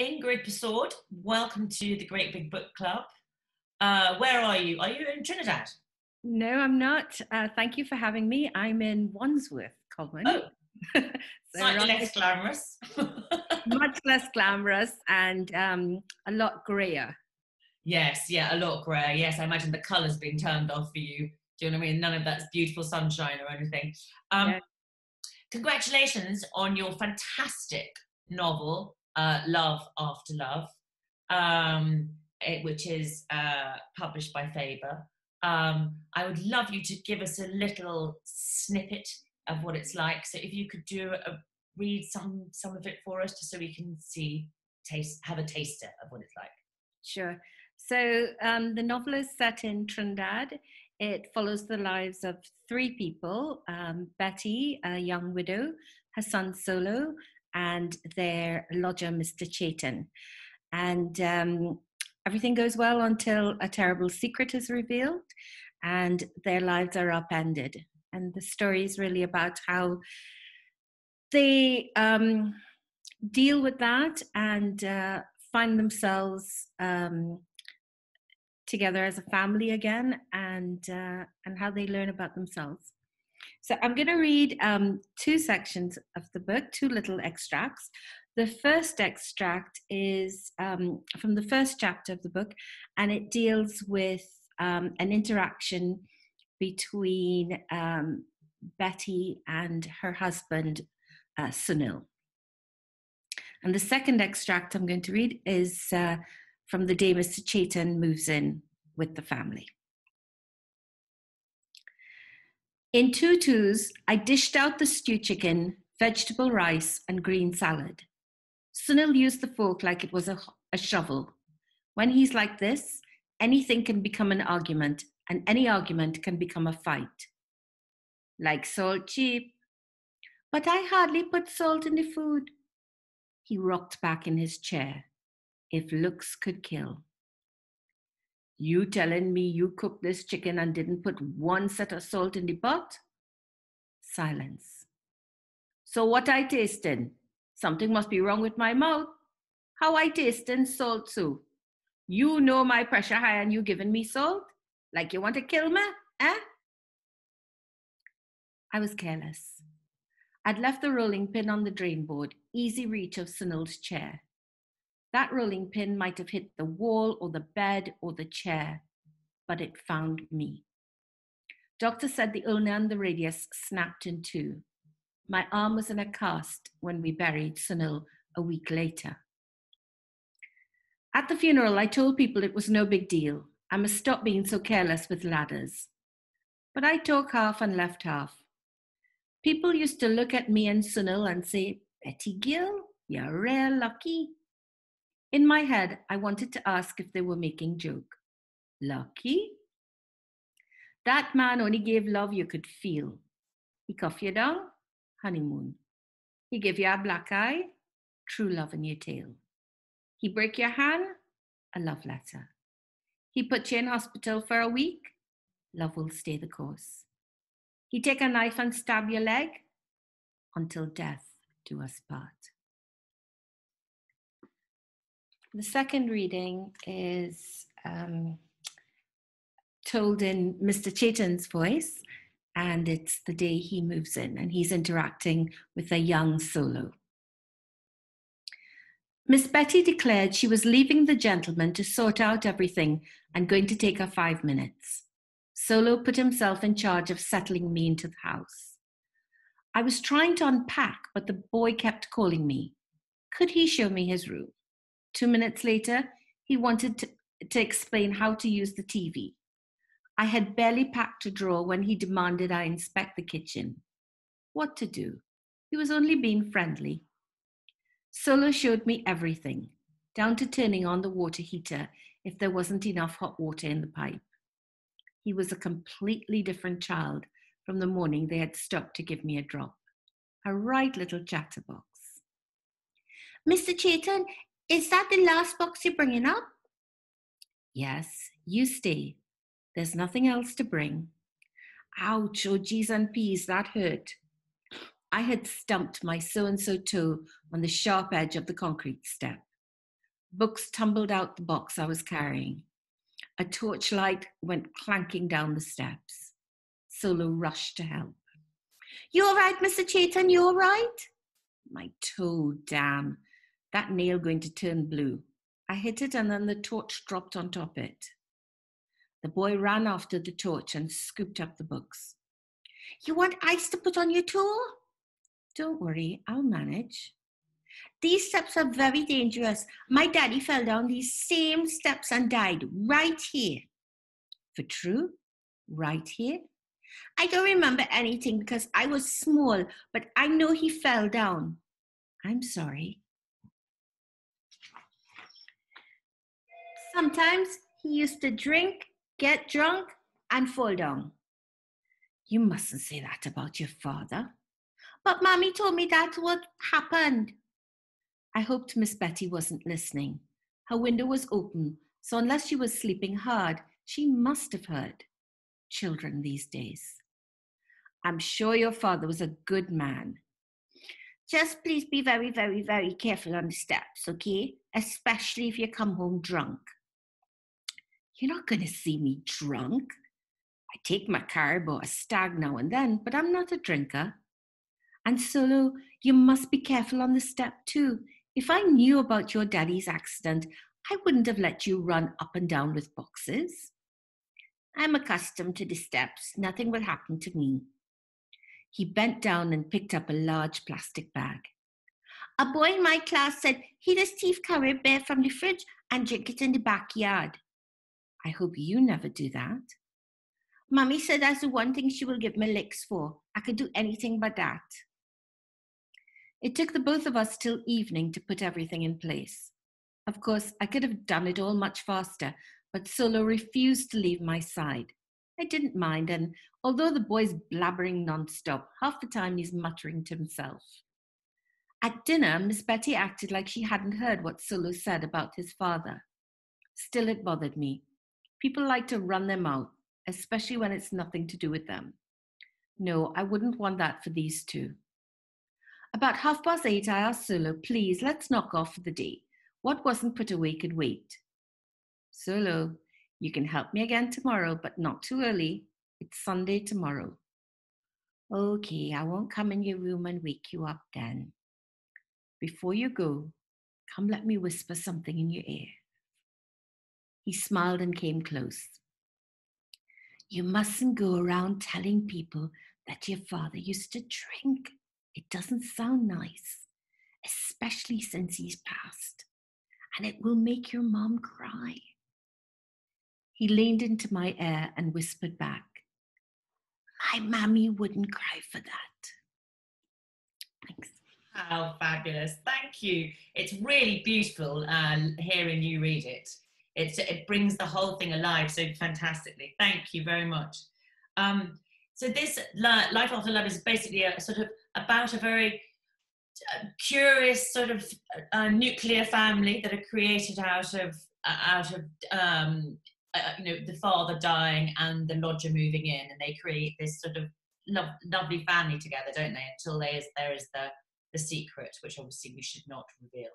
Ingrid Persaud, welcome to the Great Big Book Club. Uh, where are you? Are you in Trinidad? No, I'm not. Uh, thank you for having me. I'm in Wandsworth, Colwyn. Oh, slightly less glamorous. much less glamorous and um, a lot grayer. Yes, yeah, a lot grayer. Yes, I imagine the colour's been turned off for you. Do you know what I mean? None of that's beautiful sunshine or anything. Um, yeah. Congratulations on your fantastic novel, uh, Love After Love, um, it, which is uh, published by Faber. Um, I would love you to give us a little snippet of what it's like. So if you could do a read some some of it for us, just so we can see taste have a taster of what it's like. Sure. So um, the novel is set in Trinidad. It follows the lives of three people: um, Betty, a young widow, her son Solo, and their lodger, Mr. Chetan. And um, everything goes well until a terrible secret is revealed and their lives are upended. And the story is really about how they um, deal with that and uh, find themselves um, together as a family again and, uh, and how they learn about themselves. So I'm going to read um, two sections of the book, two little extracts. The first extract is um, from the first chapter of the book, and it deals with um, an interaction between um, Betty and her husband, uh, Sunil. And the second extract I'm going to read is uh, from the day Mr. Chetan moves in with the family. In two twos, I dished out the stew chicken, vegetable rice, and green salad. Sunil used the fork like it was a, a shovel. When he's like this, anything can become an argument, and any argument can become a fight. Like salt cheap. But I hardly put salt in the food. He rocked back in his chair. If looks could kill. You telling me you cooked this chicken and didn't put one set of salt in the pot? Silence. So what I tasting? Something must be wrong with my mouth. How I tasting salt soup? You know my pressure high and you giving me salt? Like you want to kill me? Eh? I was careless. I'd left the rolling pin on the drain board, easy reach of Sunil's chair. That rolling pin might have hit the wall or the bed or the chair, but it found me. Doctor said the ulna and the radius snapped in two. My arm was in a cast when we buried Sunil a week later. At the funeral, I told people it was no big deal. I must stop being so careless with ladders. But I took half and left half. People used to look at me and Sunil and say, Betty Gill, you're real lucky. In my head, I wanted to ask if they were making joke. Lucky? That man only gave love you could feel. He cuff you down, honeymoon. He give you a black eye, true love in your tail. He break your hand, a love letter. He put you in hospital for a week, love will stay the course. He take a knife and stab your leg, until death do us part. The second reading is um, told in Mr. Chetan's voice, and it's the day he moves in and he's interacting with a young solo. Miss Betty declared she was leaving the gentleman to sort out everything and going to take her five minutes. Solo put himself in charge of settling me into the house. I was trying to unpack, but the boy kept calling me. Could he show me his room? Two minutes later, he wanted to, to explain how to use the TV. I had barely packed a drawer when he demanded I inspect the kitchen. What to do? He was only being friendly. Solo showed me everything, down to turning on the water heater if there wasn't enough hot water in the pipe. He was a completely different child from the morning they had stopped to give me a drop. A right little chatterbox. Mr. Chetan, is that the last box you're bringing up? Yes, you stay. There's nothing else to bring. Ouch, oh geez and peas, that hurt. I had stumped my so and so toe on the sharp edge of the concrete step. Books tumbled out the box I was carrying. A torchlight went clanking down the steps. Solo rushed to help. You all right, Mr. Chetan? You all right? My toe, damn. That nail going to turn blue. I hit it and then the torch dropped on top of it. The boy ran after the torch and scooped up the books. You want ice to put on your toe? Don't worry, I'll manage. These steps are very dangerous. My daddy fell down these same steps and died right here. For true? Right here? I don't remember anything because I was small, but I know he fell down. I'm sorry. Sometimes he used to drink, get drunk, and fall down. You mustn't say that about your father. But mommy told me that's what happened. I hoped Miss Betty wasn't listening. Her window was open, so unless she was sleeping hard, she must have heard. Children these days. I'm sure your father was a good man. Just please be very, very, very careful on the steps, okay? Especially if you come home drunk. You're not going to see me drunk. I take my Carib or a stag now and then, but I'm not a drinker. And Solo, you must be careful on the step too. If I knew about your daddy's accident, I wouldn't have let you run up and down with boxes. I'm accustomed to the steps. Nothing will happen to me. He bent down and picked up a large plastic bag. A boy in my class said he'd a Steve Curry bear from the fridge and drink it in the backyard. I hope you never do that. Mummy said that's the one thing she will give me licks for. I could do anything but that. It took the both of us till evening to put everything in place. Of course, I could have done it all much faster, but Solo refused to leave my side. I didn't mind, and although the boy's blabbering non-stop, half the time he's muttering to himself. At dinner, Miss Betty acted like she hadn't heard what Solo said about his father. Still, it bothered me. People like to run their mouth, especially when it's nothing to do with them. No, I wouldn't want that for these two. About half past eight, I asked Solo, please, let's knock off for the day. What wasn't put away could wait. Solo, you can help me again tomorrow, but not too early. It's Sunday tomorrow. Okay, I won't come in your room and wake you up then. Before you go, come let me whisper something in your ear. He smiled and came close. You mustn't go around telling people that your father used to drink. It doesn't sound nice, especially since he's passed, and it will make your mom cry. He leaned into my ear and whispered back, My mammy wouldn't cry for that. Thanks. How fabulous. Thank you. It's really beautiful uh, hearing you read it. It's, it brings the whole thing alive so fantastically. Thank you very much. Um, so this Life After Love is basically a sort of about a very uh, curious sort of uh, nuclear family that are created out of uh, out of um, uh, you know the father dying and the lodger moving in, and they create this sort of lo- lovely family together, don't they? Until there is there is the the secret, which obviously we should not reveal.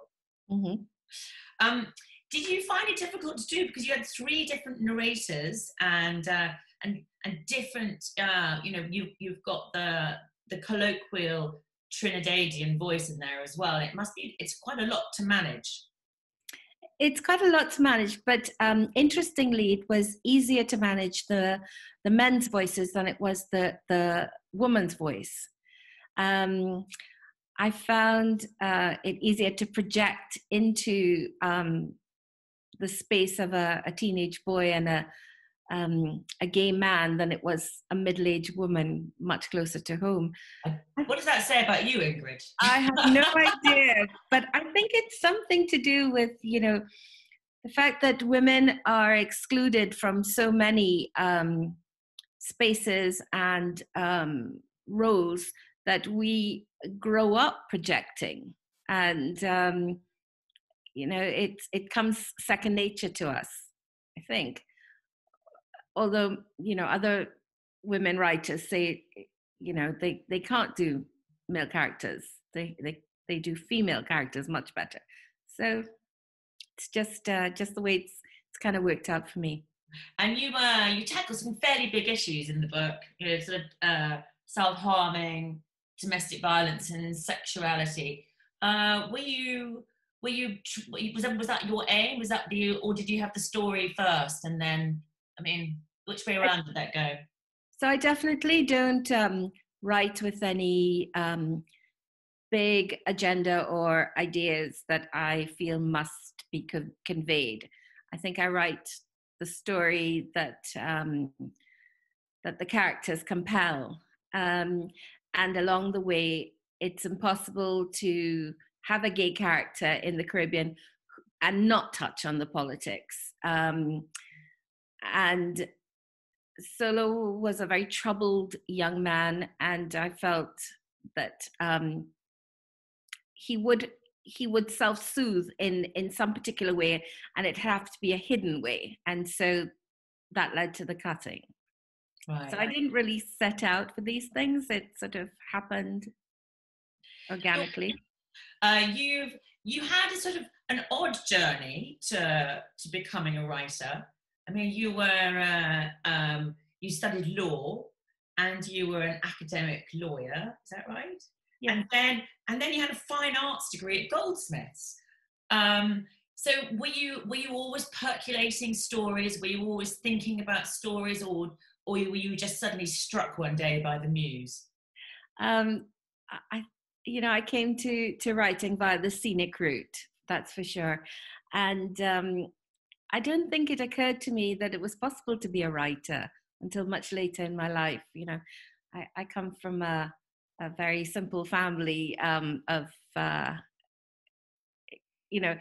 Mm-hmm. Um, did you find it difficult to do because you had three different narrators and uh, and and different uh, you know you you've got the the colloquial Trinidadian voice in there as well. It must be it's quite a lot to manage. It's quite a lot to manage, but um, interestingly, it was easier to manage the the men's voices than it was the the woman's voice. Um, I found uh, it easier to project into um, the space of a, a teenage boy and a um, a gay man than it was a middle-aged woman, much closer to home. What does that say about you, Ingrid? I have no idea, but I think it's something to do with you know the fact that women are excluded from so many um, spaces and um, roles that we grow up projecting, and um, you know it it comes second nature to us. I think although you know other women writers say you know they they can't do male characters they they they do female characters much better so it's just uh, just the way it's it's kind of worked out for me. And you uh, you tackle some fairly big issues in the book, you know, sort of uh, self harming, domestic violence, and sexuality. Uh, were you were you was that, was that your aim? Was that the or did you have the story first and then? I mean, which way around did that go? So I definitely don't um, write with any um, big agenda or ideas that I feel must be co- conveyed. I think I write the story that um, that the characters compel, um, and along the way, it's impossible to have a gay character in the Caribbean and not touch on the politics. Um, and Solo was a very troubled young man, and I felt that um, he would he would self-soothe in in some particular way, and it have to be a hidden way, and so that led to the cutting. Right. So I didn't really set out for these things; it sort of happened organically. Uh, you've you had a sort of an odd journey to to becoming a writer. I mean, you were uh, um, you studied law, and you were an academic lawyer. Is that right? Yeah. And then and then you had a fine arts degree at Goldsmiths. Um, so were you were you always percolating stories? Were you always thinking about stories, or or were you just suddenly struck one day by the muse? Um, I you know I came to to writing via the scenic route. That's for sure, and um, I don't think it occurred to me that it was possible to be a writer until much later in my life. You know, I, I come from a, a, very simple family um, of, uh, you know,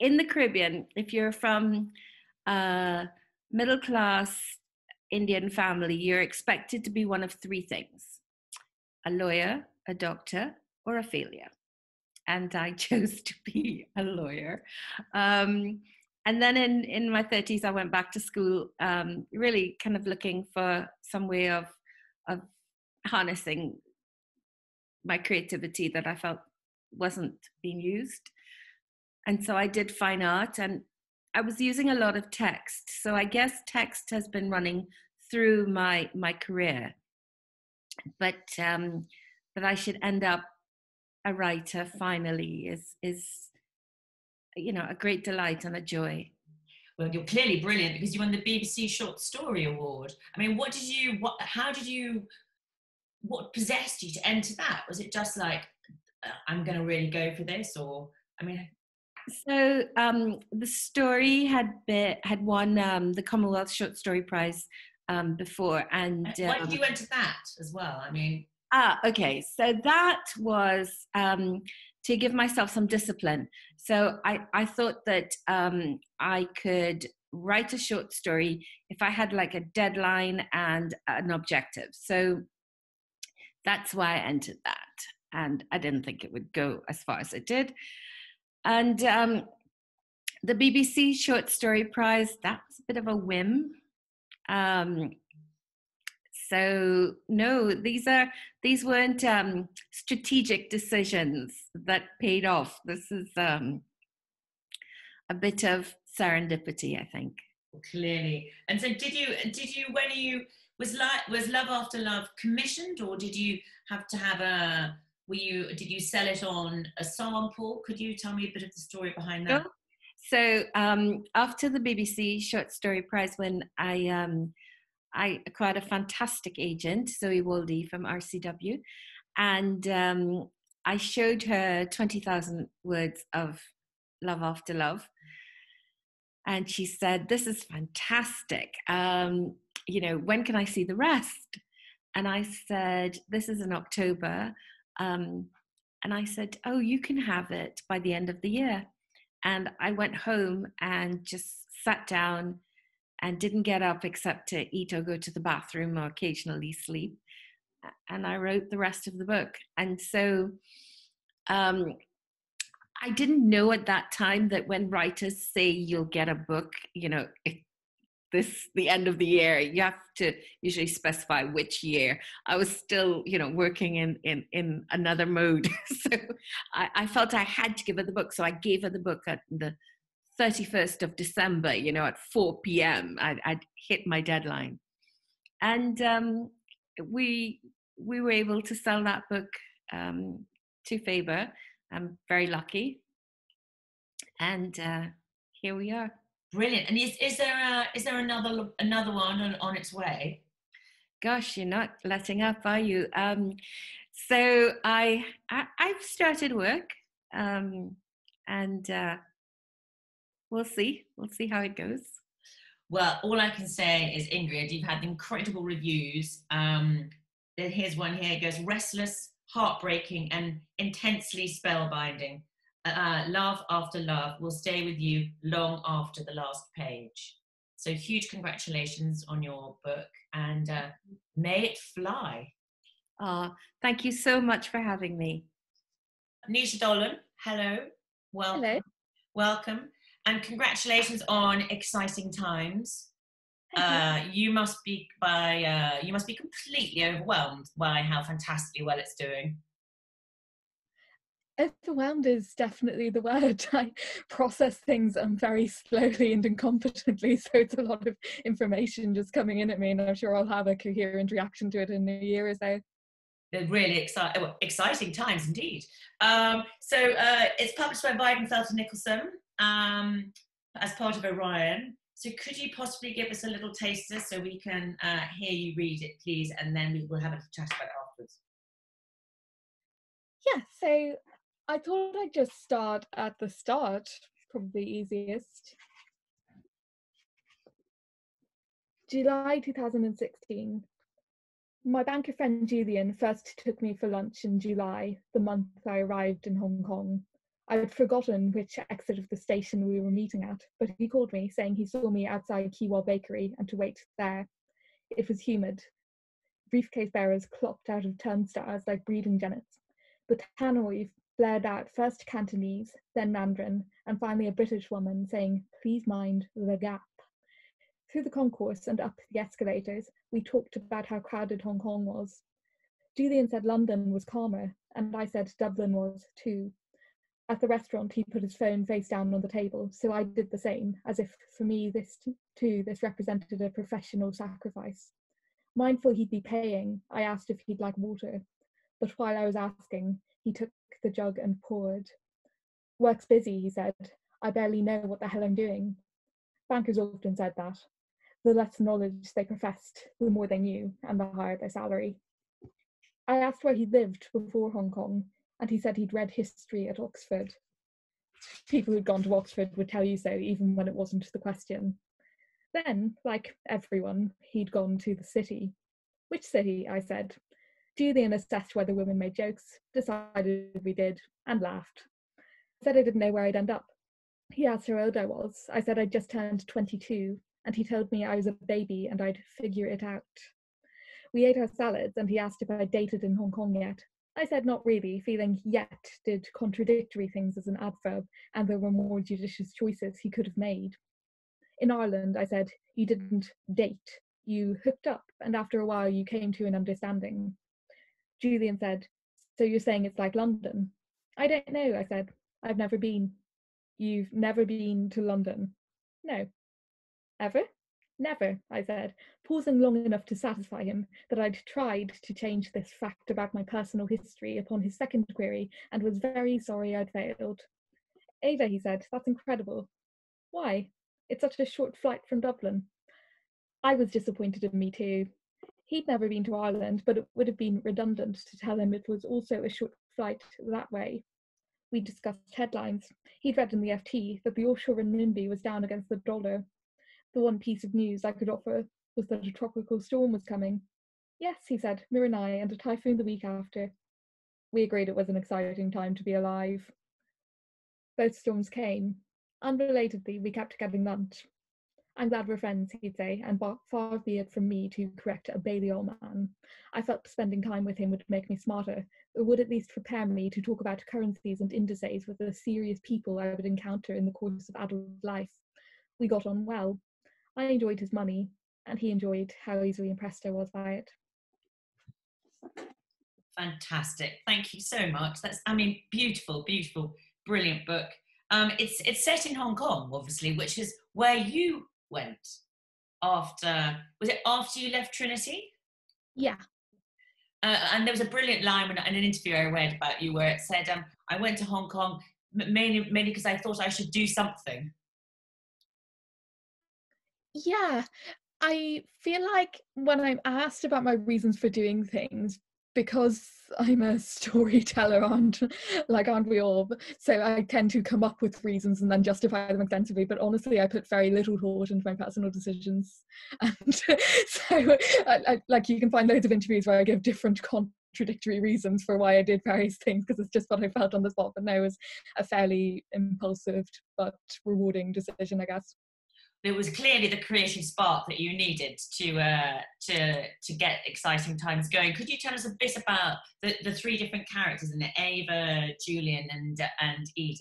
in the Caribbean, if you're from a middle class Indian family, you're expected to be one of three things a lawyer, a doctor, or a failure and I chose to be a lawyer. Um, and then in, in my 30s, I went back to school, um, really kind of looking for some way of, of harnessing my creativity that I felt wasn't being used. And so I did fine art and I was using a lot of text. So I guess text has been running through my, my career. But um, that I should end up a writer finally is is you know a great delight and a joy. Well you're clearly brilliant because you won the bbc short story award. I mean what did you what how did you what possessed you to enter that? Was it just like uh, i'm going to really go for this or i mean so um, the story had been, had won um, the Commonwealth Short Story Prize um, before, and why did um you enter that as well? I mean, Ah, okay. So that was um, to give myself some discipline. So I, I thought that um, I could write a short story if I had like a deadline and an objective. So that's why I entered that. And I didn't think it would go as far as it did. And um, the BBC Short Story Prize, that's a bit of a whim. Um, so no, these are these weren't um, strategic decisions that paid off. This is um, a bit of serendipity, I think. Clearly. And so, did you did you when you was like was Love After Love commissioned, or did you have to have a were you did you sell it on a sample? Could you tell me a bit of the story behind that? So um, after the BBC Short Story Prize, when I um, I acquired a fantastic agent, Zoe Waldie from RCW, and um, I showed her 20,000 words of Love After Love. And she said, This is fantastic. Um, you know, when can I see the rest? And I said, This is in October. Um, and I said, Oh, you can have it by the end of the year. And I went home and just sat down and didn't get up except to eat or go to the bathroom or occasionally sleep. And I wrote the rest of the book. And so um, I didn't know at that time that when writers say you'll get a book, you know, this the end of the year you have to usually specify which year i was still you know working in in in another mode so so I, I, felt I had to give her the book. So I gave her the book at the 31st of December, you know, at 4 p.m. I'd, I'd hit my deadline. And um, we, we were able to sell that book um, to Faber. I'm very lucky. And uh, here we are. Brilliant. And is, is there a, is there another another one on, on its way? Gosh, you're not letting up, are you? Um, so I, I have started work, um, and uh, we'll see. We'll see how it goes. Well, all I can say is, Ingrid, you've had incredible reviews. Um, here's one here. It goes restless, heartbreaking, and intensely spellbinding. Uh, love after love will stay with you long after the last page. So, huge congratulations on your book and uh, may it fly. Oh, thank you so much for having me. Naoise Dolan, hello. Welcome. Hello. Welcome. And congratulations on exciting times. Uh, you must be by uh, you must be completely overwhelmed by how fantastically well it's doing overwhelmed is definitely the word. I process things um, very slowly and incompetently, so it's a lot of information just coming in at me, and I'm sure I'll have a coherent reaction to it in a year or so. Really exci- well, exciting times indeed. Um, so uh, it's published by Weidenfeld Nicolson um, as part of Orion. So could you possibly give us a little taster so we can uh, hear you read it, please, and then we will have a chat about it afterwards. Yeah, so I thought I'd just start at the start, probably easiest. July 2016. My banker friend Julian first took me for lunch in July, the month I arrived in Hong Kong. I had forgotten which exit of the station we were meeting at, but he called me, saying he saw me outside Kee Wah Bakery and to wait there. It was humid. Briefcase bearers clocked out of turnstiles like breeding genets. The tannoy blared out first Cantonese, then Mandarin, and finally a British woman saying, Please mind the gap. Through the concourse and up the escalators, we talked about how crowded Hong Kong was. Julian said London was calmer, and I said Dublin was too. At the restaurant, he put his phone face down on the table, so I did the same, as if for me, this too, this represented a professional sacrifice. Mindful he'd be paying, I asked if he'd like water, but while I was asking, he took the jug and poured. Work's busy, he said. I barely know what the hell I'm doing. Bankers often said that. The less knowledge they professed, the more they knew, and the higher their salary. I asked where he lived before Hong Kong, and he said he'd read history at Oxford. People who'd gone to Oxford would tell you so, even when it wasn't the question. Then, like everyone, he'd gone to the city. Which city? I said, Julian assessed whether women made jokes, decided we did, and laughed. Said I didn't know where I'd end up. He asked how old I was. I said I'd just turned 22, and he told me I was a baby and I'd figure it out. We ate our salads, and he asked if I'd dated in Hong Kong yet. I said not really, feeling yet did contradictory things as an adverb, and there were more judicious choices he could have made. In Ireland, I said, you didn't date, you hooked up, and after a while you came to an understanding. Julian said, So you're saying it's like London? I don't know, I said. I've never been. You've never been to London? No. Ever? Never, I said, pausing long enough to satisfy him that I'd tried to change this fact about my personal history upon his second query and was very sorry I'd failed. Ava, he said, that's incredible. Why? It's such a short flight from Dublin. I was disappointed in me too. He'd never been to Ireland, but it would have been redundant to tell him it was also a short flight that way. We discussed headlines. He'd read in the FT that the offshore renminbi was down against the dollar. The one piece of news I could offer was that a tropical storm was coming. Yes, he said, Mirinae and a typhoon the week after. We agreed it was an exciting time to be alive. Both storms came. Unrelatedly, we kept getting lunch. I'm glad we're friends, he'd say, and far be it from me to correct a Balliol man. I felt spending time with him would make me smarter, would at least prepare me to talk about currencies and indices with the serious people I would encounter in the course of adult life. We got on well. I enjoyed his money, and he enjoyed how easily impressed I was by it. Fantastic. Thank you so much. That's, I mean, beautiful, beautiful, brilliant book. Um, it's it's set in Hong Kong, obviously, which is where you went after. Was it after you left Trinity? Yeah. Uh, and there was a brilliant line in an interview I read about you where it said, um, "I went to Hong Kong mainly mainly because I thought I should do something." Yeah, I feel like when I'm asked about my reasons for doing things, because I'm a storyteller, aren't like aren't we all? So I tend to come up with reasons and then justify them extensively. But honestly, I put very little thought into my personal decisions, and so I, I, like you can find loads of interviews where I give different contradictory reasons for why I did various things because it's just what I felt on the spot. But no, it was a fairly impulsive but rewarding decision, I guess there was clearly the creative spark that you needed to uh, to to get exciting times going. Could you tell us a bit about the, the three different characters in it, Ava, Julian, and and Edith?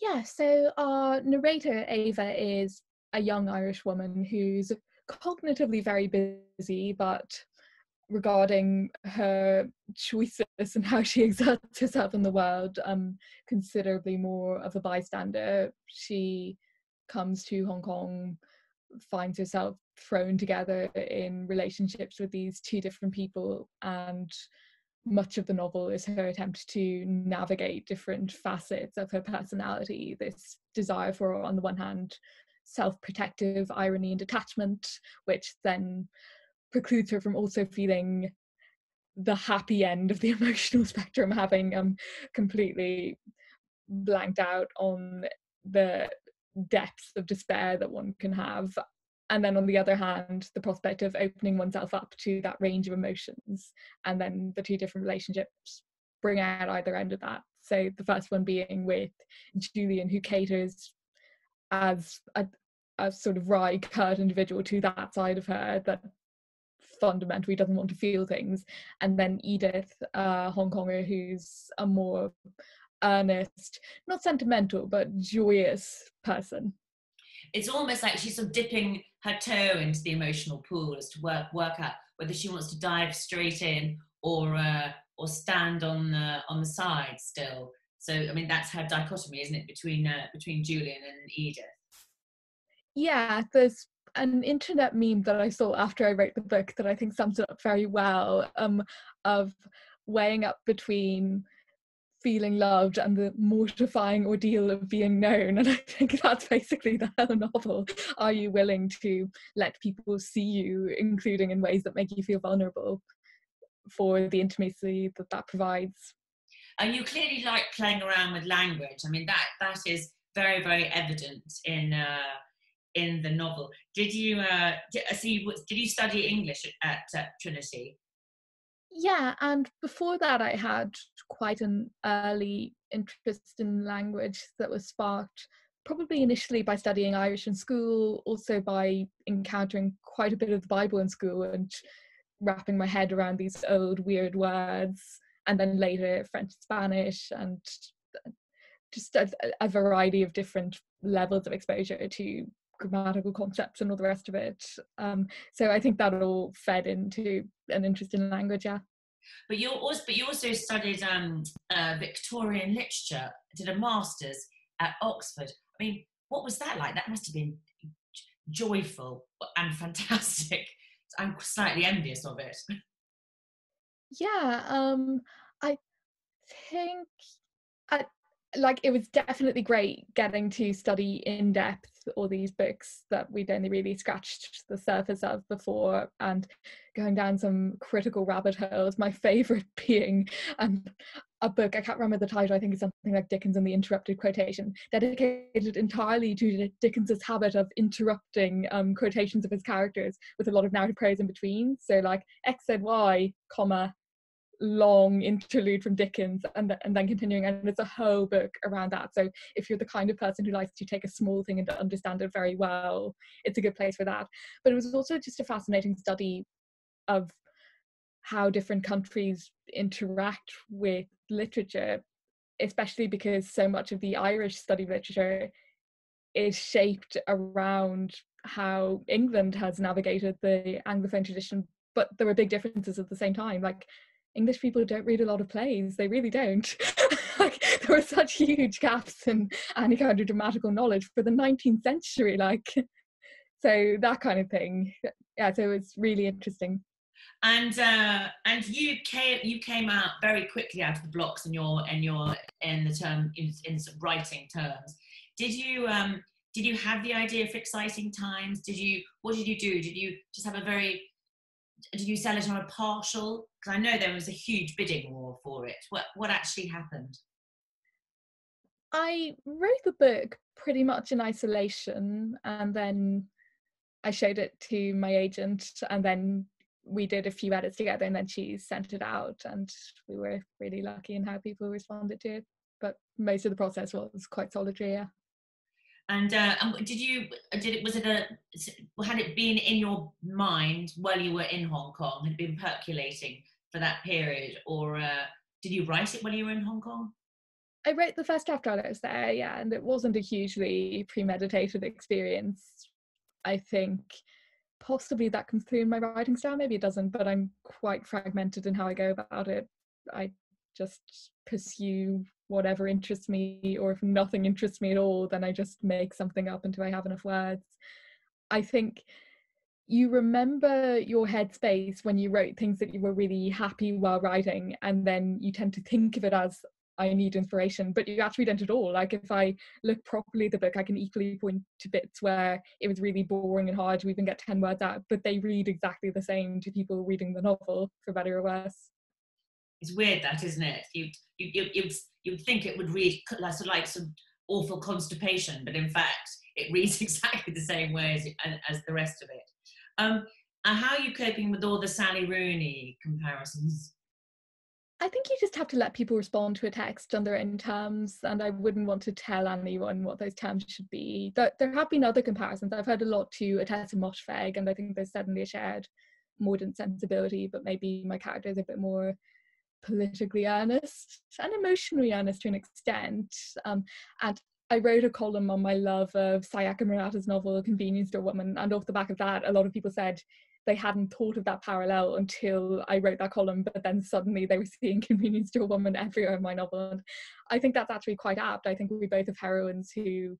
Yeah, so our narrator Ava is a young Irish woman who's cognitively very busy, but regarding her choices and how she exerts herself in the world, um, considerably more of a bystander. She comes to Hong Kong, finds herself thrown together in relationships with these two different people and much of the novel is her attempt to navigate different facets of her personality this desire for on the one hand self-protective irony and detachment which then precludes her from also feeling the happy end of the emotional spectrum having um completely blanked out on the depths of despair that one can have. And then on the other hand the prospect of opening oneself up to that range of emotions and then the two different relationships bring out either end of that. So the first one being with julian who caters as a, a sort of wry curt individual to that side of her that fundamentally doesn't want to feel things. And then edith uh hong konger who's a more earnest, not sentimental, but joyous person. It's almost like she's sort of dipping her toe into the emotional pool as to work work out whether she wants to dive straight in or uh, or stand on the on the side still. So I mean that's her dichotomy, isn't it, between uh, between Julian and Edith? Yeah, there's an internet meme that I saw after I wrote the book that I think sums it up very well. Um, of weighing up between feeling loved and the mortifying ordeal of being known. And I think that's basically the novel. Are you willing to let people see you, including in ways that make you feel vulnerable, for the intimacy that that provides? And you clearly like playing around with language. I mean, that that is very, very evident in. Uh, in the novel, did you uh, did, so you, did you study English at, at Trinity? Yeah and before that i had quite an early interest in language that was sparked probably initially by studying irish in school also by encountering quite a bit of the bible in school and wrapping my head around these old weird words and then later french spanish and uh, just a, a variety of different levels of exposure to grammatical concepts and all the rest of it. Um, so I think that all fed into an interest in language, yeah. But you also, but you also studied um, uh, Victorian literature, did a master's at Oxford. I mean, what was that like? That must have been joyful and fantastic. I'm slightly envious of it. Yeah, um, I think I, like it was definitely great getting to study in depth all these books that we'd only really scratched the surface of before and going down some critical rabbit holes my favorite being um, a book i can't remember the title i think it's something like dickens and the interrupted quotation dedicated entirely to dickens's habit of interrupting um, quotations of his characters with a lot of narrative prose in between. So like x said y comma long interlude from Dickens and, th- and then continuing and it's a whole book around that. So if you're the kind of person who likes to take a small thing and understand it very well it's a good place for that. But it was also just a fascinating study of how different countries interact with literature especially because so much of the Irish study literature is shaped around how England has navigated the Anglophone tradition but there were big differences at the same time. Like English people don't read a lot of plays. They really don't. like, there were such huge gaps in any kind of dramatical knowledge for the 19th century. Like, so that kind of thing. Yeah, so it's really interesting. And uh, and you came you came out very quickly out of the blocks in your in your in the term in, in writing terms. Did you um, did you have the idea for exciting times? Did you what did you do? Did you just have a very did you sell it on a partial? Because I know there was a huge bidding war for it. What what actually happened? I wrote the book pretty much in isolation, and then I showed it to my agent, and then we did a few edits together, and then she sent it out, and we were really lucky in how people responded to it. But most of the process was quite solitary. Yeah. And uh, did you did it was it a had it been in your mind while you were in Hong Kong had been percolating for that period, or uh, did you write it while you were in Hong Kong? I wrote the first draft while I was there, yeah, and it wasn't a hugely premeditated experience. I think possibly that comes through in my writing style, maybe it doesn't, but I'm quite fragmented in how I go about it. I just pursue whatever interests me, or if nothing interests me at all, then I just make something up until I have enough words. I think you remember your headspace when you wrote things that you were really happy while writing, and then you tend to think of it as I need inspiration, but you actually don't at all. Like if I look properly at the book, I can equally point to bits where it was really boring and hard to even get 10 words out, but they read exactly the same to people reading the novel, for better or worse. It's weird that, isn't it? You you you you'd think it would read like, like some awful constipation, but in fact, it reads exactly the same way as, as the rest of it. Um, and how are you coping with all the Sally Rooney comparisons? I think you just have to let people respond to a text on their own terms, and I wouldn't want to tell anyone what those terms should be. There, there have been other comparisons. I've heard a lot to Ottessa Moshfegh, and I think there's certainly a shared modern sensibility, but maybe my character is a bit more politically earnest and emotionally earnest to an extent. Um, and I wrote a column on my love of Sayaka Murata's novel Convenience Store Woman, and off the back of that, a lot of people said they hadn't thought of that parallel until I wrote that column, but then suddenly they were seeing Convenience Store Woman everywhere in my novel. And I think that's actually quite apt. I think we both have heroines who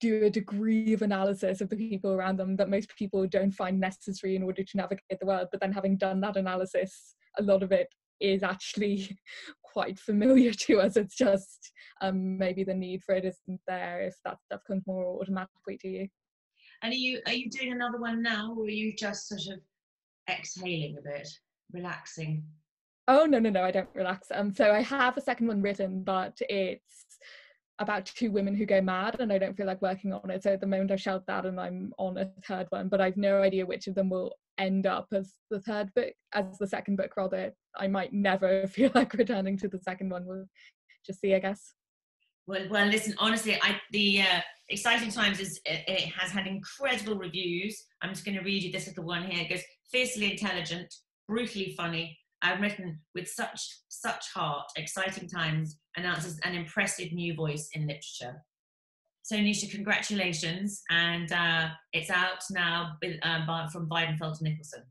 do a degree of analysis of the people around them that most people don't find necessary in order to navigate the world. But then having done that analysis, a lot of it is actually quite familiar to us. It's just um, maybe the need for it isn't there if that stuff comes more automatically to you. And are you are you doing another one now, or are you just sort of exhaling a bit, relaxing? Oh no no no! I don't relax. Um, so I have a second one written, but it's about two women who go mad, and I don't feel like working on it. So at the moment, I've shelved that, and I'm on a third one, but I've no idea which of them will end up as the third book, as the second book rather. I might never feel like returning to the second one. We'll just see, I guess. Well, well, listen. Honestly, I the uh, exciting times is it, it, has had incredible reviews. I'm just going to read you this little one here. It goes fiercely intelligent, brutally funny. I've written with such such heart. Exciting times announces an impressive new voice in literature. So Naoise, congratulations, and uh, it's out now with, uh, from Weidenfeld Nicolson.